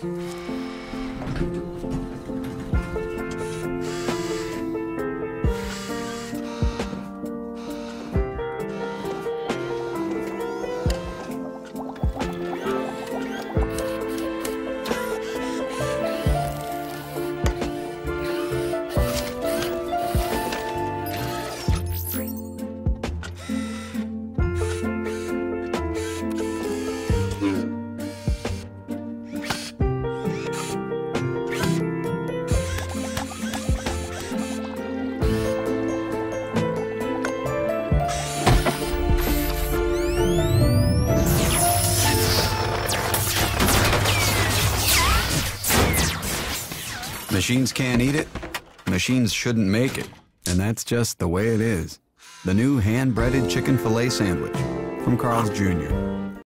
Thank you. Machines can't eat it, machines shouldn't make it. And that's just the way it is. The new hand breaded chicken filet sandwich from Carl's Jr.